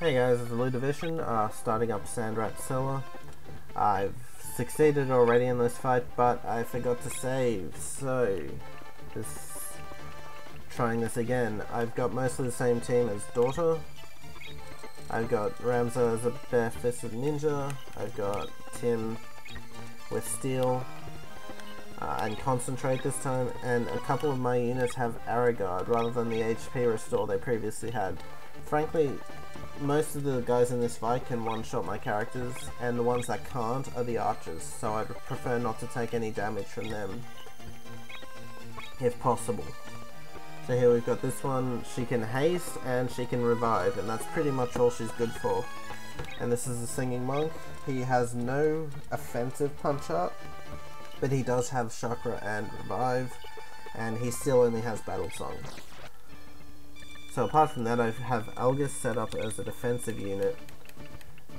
Hey guys, it's Ludovician, uh, starting up Sand Rat Cellar. I've succeeded already in this fight, but I forgot to save, so just trying this again. I've got mostly the same team as Daughter. I've got Ramza as a bare-fisted ninja. I've got Tim with Steal uh, and Concentrate this time, and a couple of my units have arrow guard rather than the HP restore they previously had. Frankly, most of the guys in this fight can one-shot my characters, and the ones that can't are the archers, so I'd prefer not to take any damage from them, if possible. So here we've got this one, she can haste and she can revive, and that's pretty much all she's good for. And this is the Singing Monk. He has no offensive punch up, but he does have Chakra and Revive, and he still only has Battle Song. So apart from that, I have Algus set up as a defensive unit.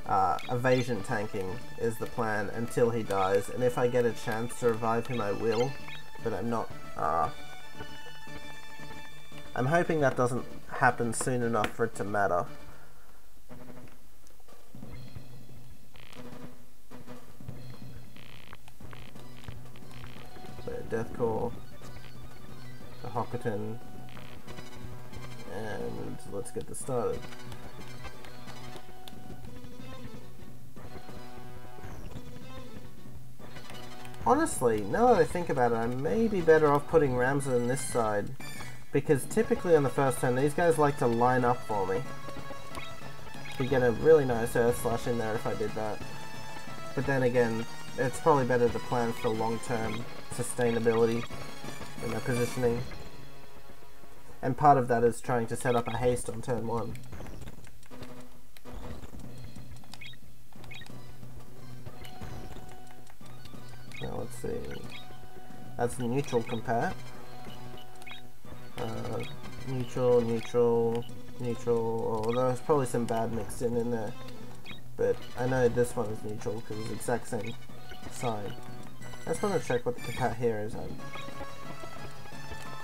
Uh, evasion tanking is the plan until he dies, and if I get a chance to revive him, I will, but I'm not... Uh, I'm hoping that doesn't happen soon enough for it to matter. So, Deathcore, the Hockerton, and let's get this started. Honestly, now that I think about it, I may be better off putting Ramza on this side, because typically on the first turn, these guys like to line up for me. You get a really nice Earth Slash in there if I did that. But then again, it's probably better to plan for long-term sustainability in their positioning. And part of that is trying to set up a haste on turn one. Now let's see. That's neutral compat. Uh, neutral, neutral, neutral. Oh, there's probably some bad mixed in in there. But I know this one is neutral because it's the exact same sign. I just want to check what the compat here is. Um,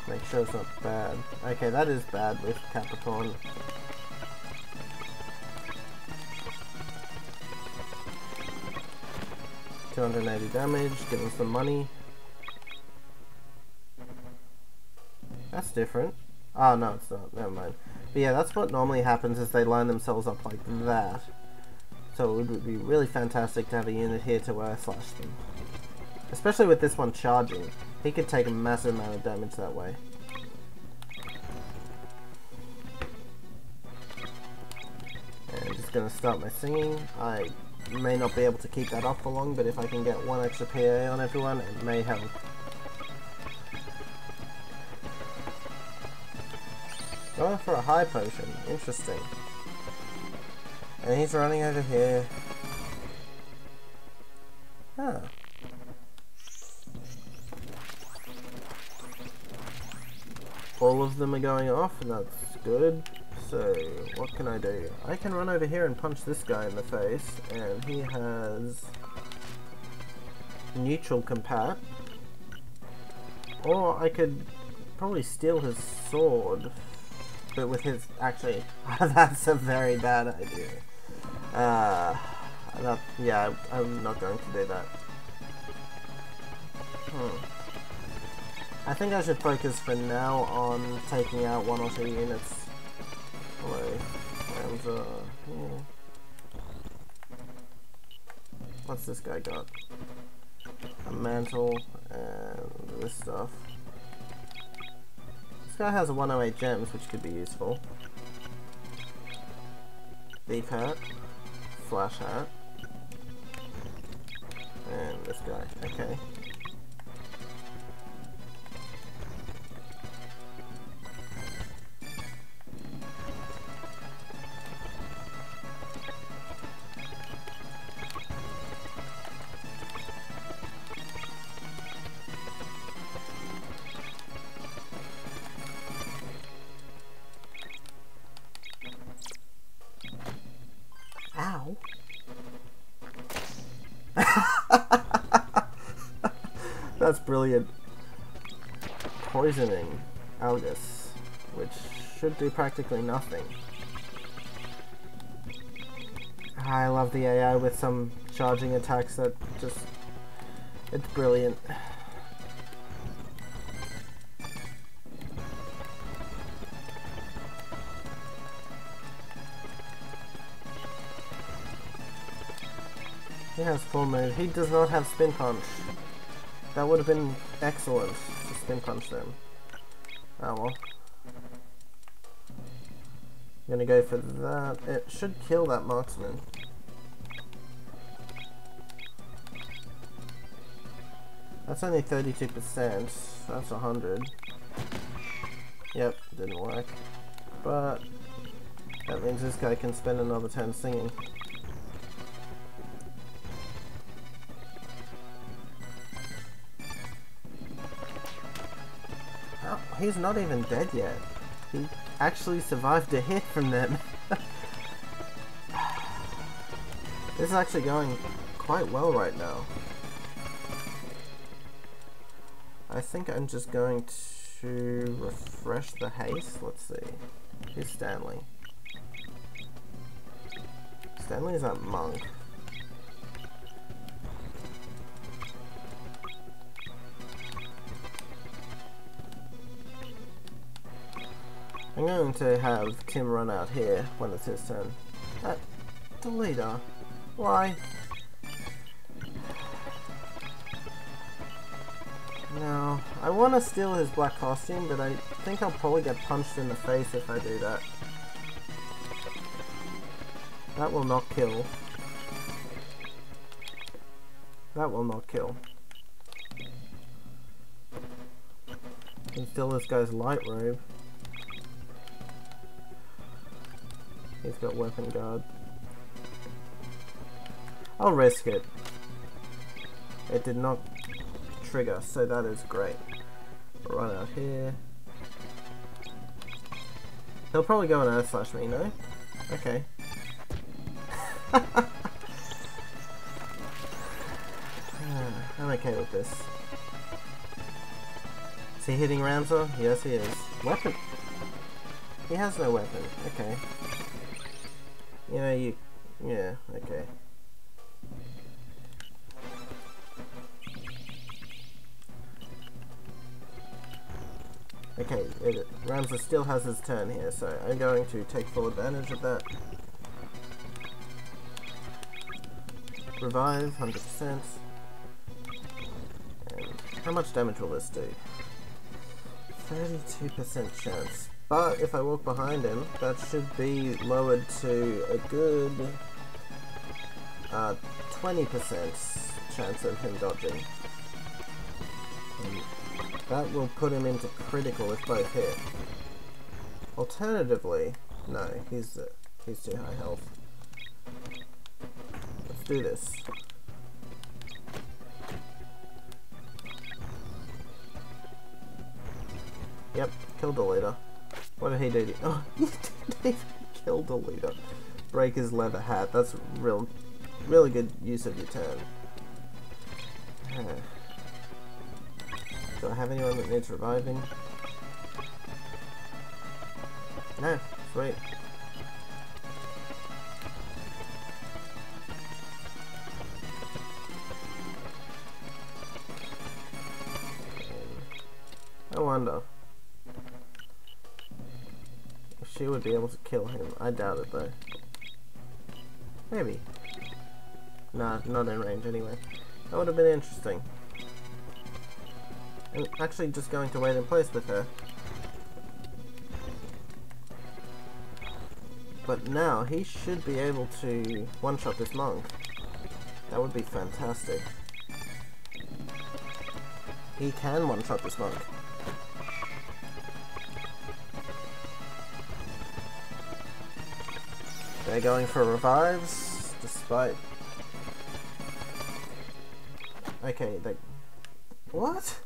Make sure it's not bad. Okay, that is bad with Capricorn. Two hundred eighty damage, give us some money. That's different. Oh no, it's not. Never mind. But yeah, that's what normally happens is they line themselves up like that. So it would be really fantastic to have a unit here to where I slash them. Especially with this one charging. He could take a massive amount of damage that way. And I'm just gonna start my singing. I may not be able to keep that up for long, but if I can get one extra PA on everyone, it may help. Going for a high potion. Interesting. And he's running over here. Huh. All of them are going off and that's good. So, what can I do? I can run over here and punch this guy in the face, and he has neutral compat. Or I could probably steal his sword, but with his, actually, that's a very bad idea. Uh, that, yeah, I'm not going to do that. Hmm. I think I should focus for now on taking out one or two units. And, uh, yeah. What's this guy got? A mantle and this stuff. This guy has a 108 gems, which could be useful. Thief hat. Flash hat. And this guy. Okay. That's brilliant. Poisoning Algus, which should do practically nothing. I love the AI with some charging attacks that just... It's brilliant. Move. He does not have spin punch. That would have been excellent to spin punch them. Oh ah, well. I'm gonna go for that. It should kill that marksman. That's only 32%. That's 100. Yep, didn't work. But that means this guy can spend another turn singing. He's not even dead yet. He actually survived a hit from them. this is actually going quite well right now. I think I'm just going to refresh the haste. Let's see. Who's Stanley? Stanley is that monk. I'm going to have Tim run out here when it's his turn. Uh, the leader. Why? No, I want to steal his black costume, but I think I'll probably get punched in the face if I do that. That will not kill. That will not kill. Can steal this guy's light robe. He's got weapon guard. I'll risk it. It did not trigger, so that is great. Run out here. He'll probably go and Earth Slash me, no? Okay. I'm okay with this. Is he hitting Ramza? Yes, he is. Weapon? He has no weapon. Okay. You know, you... Yeah, okay. Okay, it, still has his turn here, so I'm going to take full advantage of that. Revive, 100%. And how much damage will this do? 32% chance. But if I walk behind him, that should be lowered to a good 20% uh, chance of him dodging. And that will put him into critical if both hit. Alternatively, no, he's uh, he's too high health. Let's do this. Yep, killed the leader. What did he do? Oh, he didn't kill the leader. Break his leather hat. That's real, really good use of your turn. Do I have anyone that needs reviving? No, sweet. I wonder she would be able to kill him. I doubt it though. Maybe. Nah, not in range anyway. That would have been interesting. I'm actually just going to wait in place with her. But now, he should be able to one-shot this monk. That would be fantastic. He can one-shot this monk. They're going for revives, despite... Okay, they... What?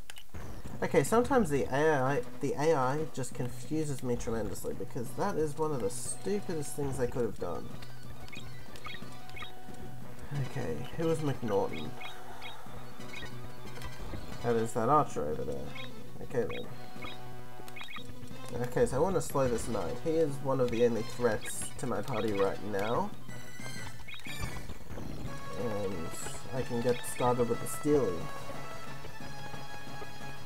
Okay, sometimes the AI, the AI just confuses me tremendously because that is one of the stupidest things they could have done. Okay, who is McNaughton? That is that archer over there. Okay then. Okay, so I want to slow this knight. He is one of the only threats to my party right now. And I can get started with the stealing.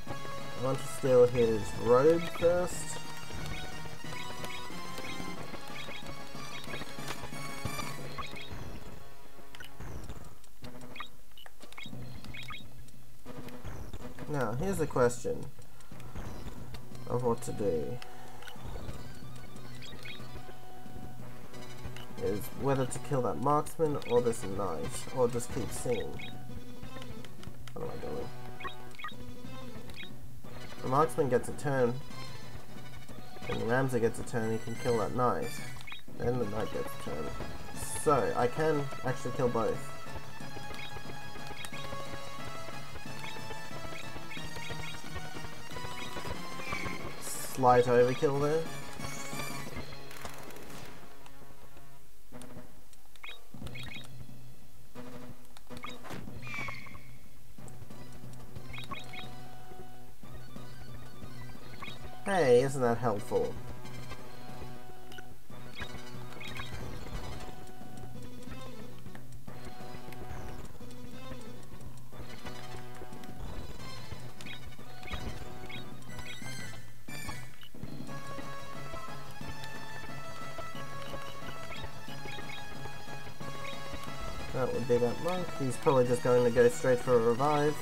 I want to steal his robe first. Now, here's a question of what to do. Is whether to kill that marksman or this knight, or just keep seeing. What am I doing? The marksman gets a turn, and Ramza gets a turn, he can kill that knight. Then the knight gets a turn. So, I can actually kill both. Slight overkill there. Hey, isn't that helpful? Would be that monk. He's probably just going to go straight for a revive.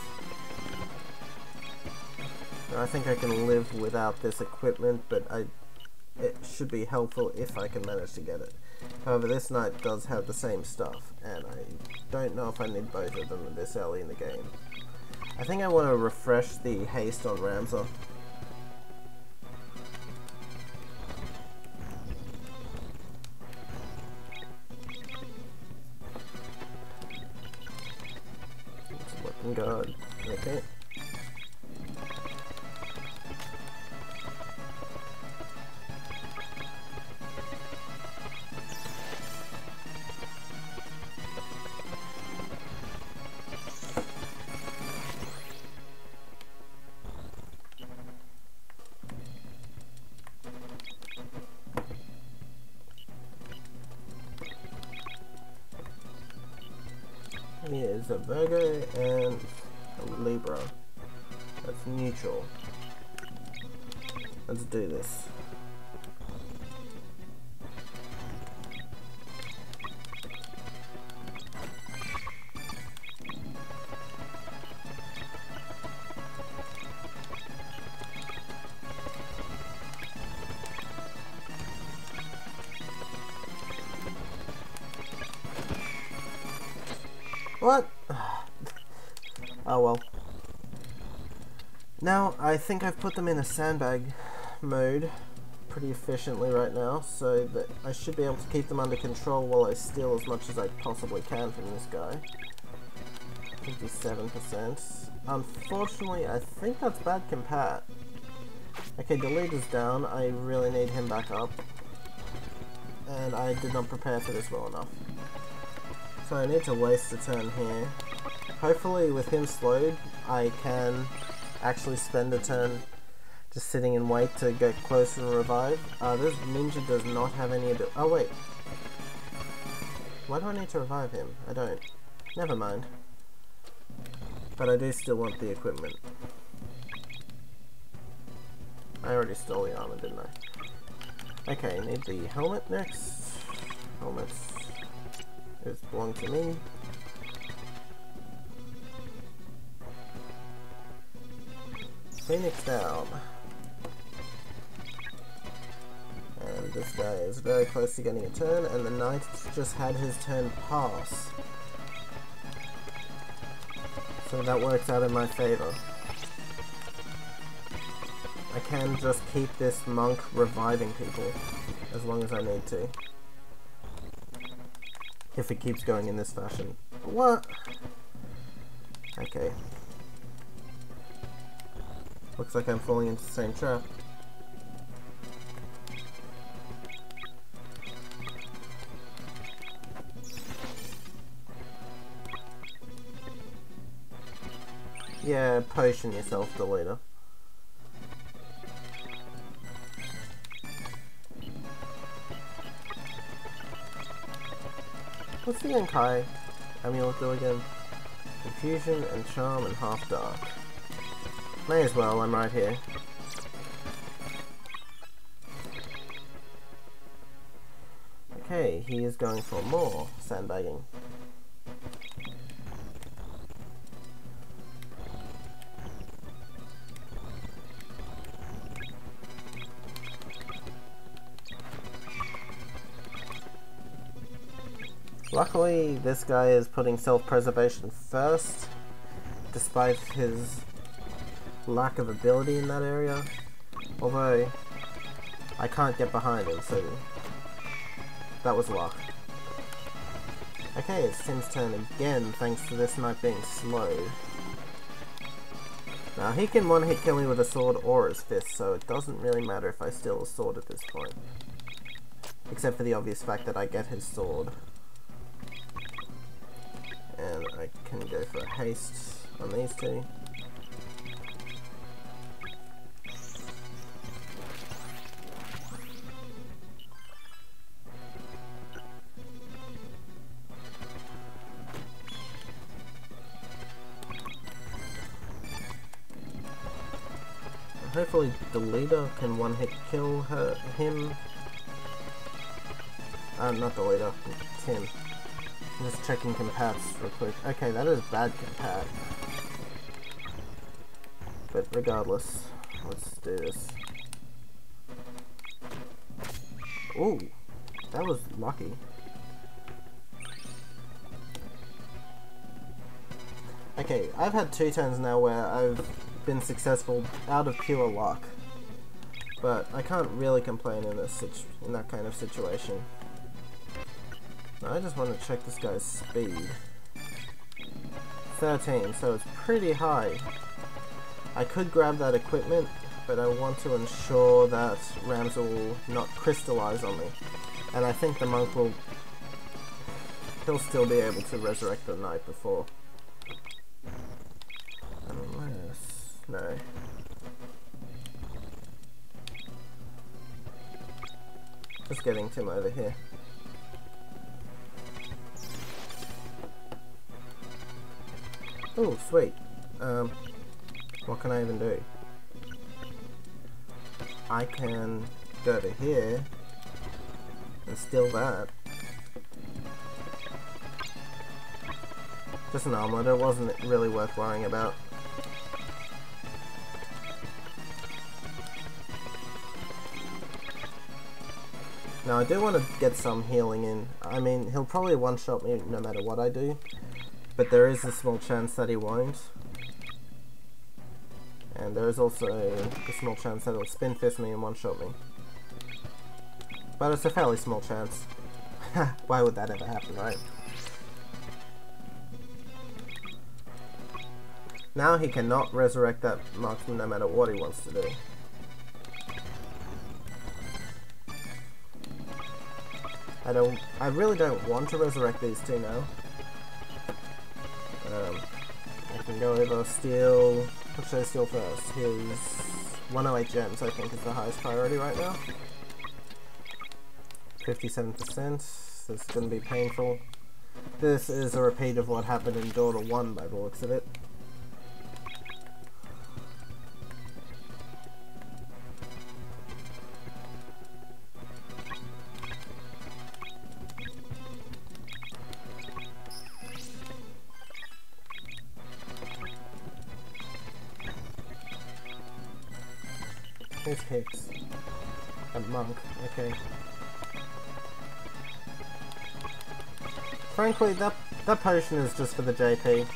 I think I can live without this equipment, but I it should be helpful if I can manage to get it. However, this knight does have the same stuff, and I don't know if I need both of them this early in the game. I think I want to refresh the haste on Ramza. Weapon guard. Okay. is What? oh well. Now, I think I've put them in a sandbag mode pretty efficiently right now, so that I should be able to keep them under control while I steal as much as I possibly can from this guy. 57%. Unfortunately, I think that's bad compat. Okay, the lead is down. I really need him back up. And I did not prepare for this well enough. So I need to waste a turn here. Hopefully with him slowed, I can actually spend a turn just sitting in wait to get close and revive. Uh, this ninja does not have any ability. Oh wait. Why do I need to revive him? I don't. Never mind. But I do still want the equipment. I already stole the armor, didn't I? Okay, need the helmet next. Helmets it belongs to me. Phoenix down. And this guy is very close to getting a turn, and the knight just had his turn pass. So that works out in my favor. I can just keep this monk reviving people as long as I need to if it keeps going in this fashion. What? Okay. Looks like I'm falling into the same trap. Yeah, potion yourself, deleter. What's the Yankai amulet do again? Confusion and Charm and Half Dark. May as well, I'm right here. Okay, he is going for more sandbagging. Luckily, this guy is putting self-preservation first, despite his lack of ability in that area. Although, I can't get behind him, so that was luck. Okay, it's Tim's turn again, thanks to this knight being slow. Now, he can one-hit kill me with a sword or his fist, so it doesn't really matter if I steal a sword at this point. Except for the obvious fact that I get his sword on these two. Hopefully the leader can one-hit kill her, him. Uh, not the leader, Tim. Just checking compats real quick. Okay, that is bad compat. But regardless, let's do this. Ooh, that was lucky. Okay, I've had two turns now where I've been successful out of pure luck. But I can't really complain in this in that kind of situation. I just want to check this guy's speed. 13, so it's pretty high. I could grab that equipment, but I want to ensure that Ramza will not crystallize on me. And I think the monk will... He'll still be able to resurrect the knight before. Unless... No. Just getting Tim over here. Oh, sweet. Um, what can I even do? I can go to here and steal that. Just an omelette, it wasn't really worth worrying about. Now I do want to get some healing in. I mean, he'll probably one-shot me no matter what I do. But there is a small chance that he won't. And there is also a small chance that he'll spin fist me and one-shot me. But it's a fairly small chance. Why would that ever happen, right? Now he cannot resurrect that marksman no matter what he wants to do. I don't- I really don't want to resurrect these two now. Um, I can go over steal. What should I steal first? His 108 gems, I think, is the highest priority right now. 57%. This is going to be painful. This is a repeat of what happened in Dota 1 by the looks of it. Frankly, that, that potion is just for the JP.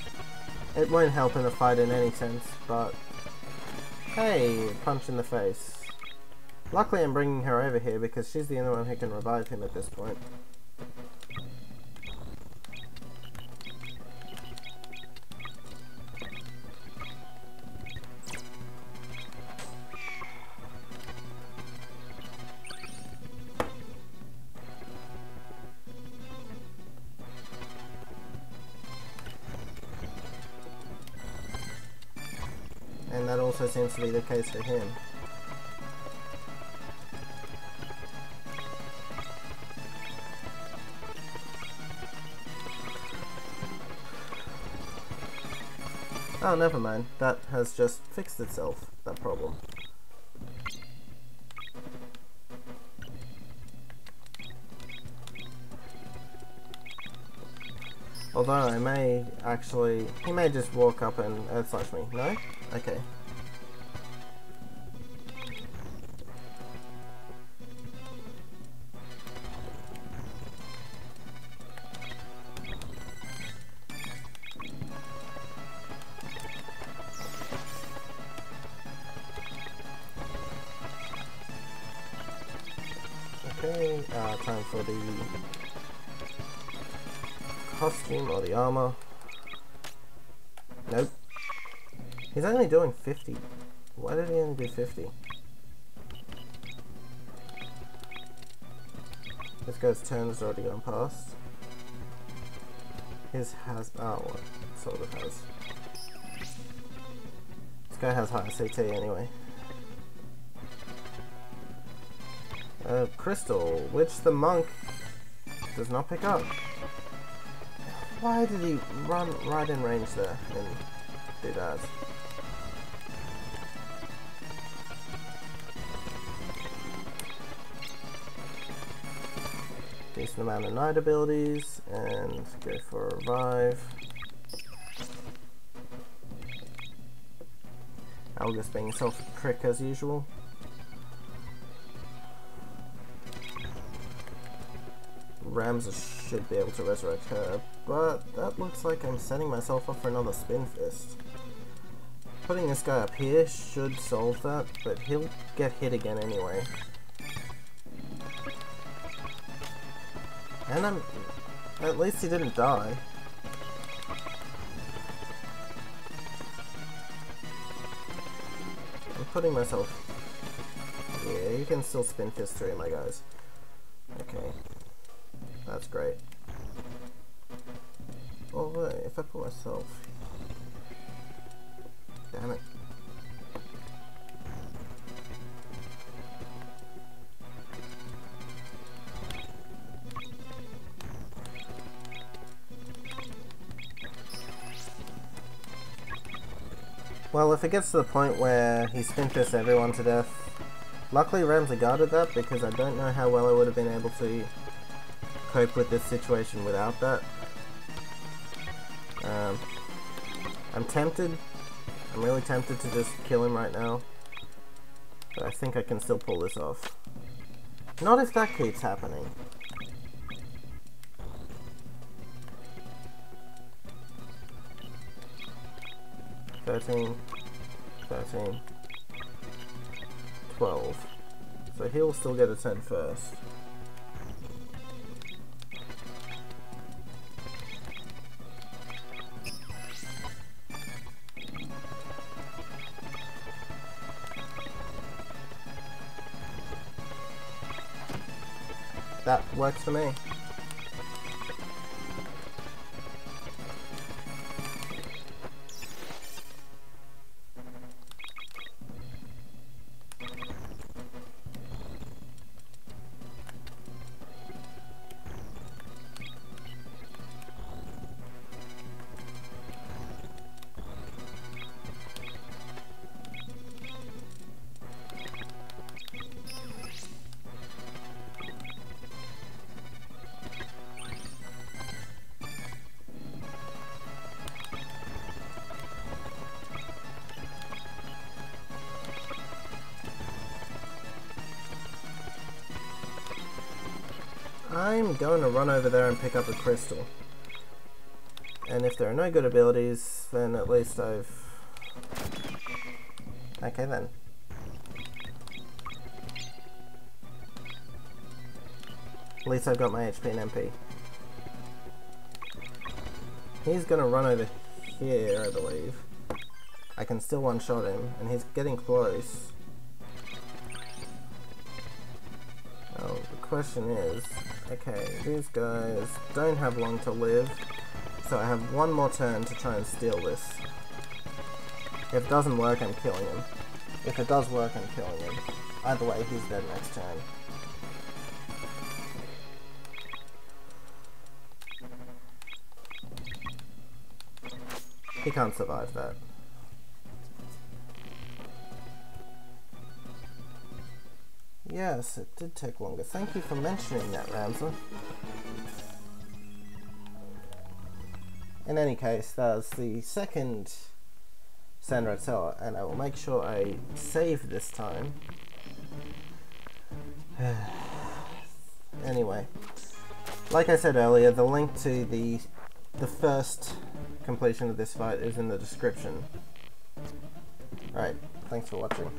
It won't help in a fight in any sense, but... Hey, punch in the face. Luckily I'm bringing her over here because she's the only one who can revive him at this point. That seems to be the case for him. Oh, never mind. That has just fixed itself, that problem. Although I may actually... He may just walk up and earth slash me. No? Okay, He's only doing 50. Why did he only do 50? This guy's turn has already gone past. His has, oh, well, sort of has. This guy has higher CT anyway. Uh, crystal, which the monk does not pick up. Why did he run right in range there and do that? Decent amount of knight abilities and go for a revive. Algus being self-prick as usual. Ramza should be able to resurrect her, but that looks like I'm setting myself up for another spin fist. Putting this guy up here should solve that, but he'll get hit again anyway. And I'm... at least he didn't die. I'm putting myself... Yeah, you can still spin fist through my guys. Okay. That's great. Oh wait, if I put myself... Damn it. Well, if it gets to the point where he spin fists everyone to death, luckily Ramza guarded that because I don't know how well I would have been able to cope with this situation without that. Um, I'm tempted. I'm really tempted to just kill him right now. But I think I can still pull this off. Not if that keeps happening. Thirteen, thirteen, twelve. So he'll still get a 10 first. that works for me. I'm going to run over there and pick up a crystal. And if there are no good abilities, then at least I've... Okay then. At least I've got my HP and MP. He's gonna run over here, I believe. I can still one-shot him, and he's getting close. Oh, the question is, Okay, these guys don't have long to live, so I have one more turn to try and steal this. If it doesn't work, I'm killing him. If it does work, I'm killing him. Either way, he's dead next turn. He can't survive that. Yes, it did take longer. Thank you for mentioning that, Ramza. In any case, that's the second Sand Rat Cellar, and I will make sure I save this time. anyway, like I said earlier, the link to the the first completion of this fight is in the description. Alright, thanks for watching.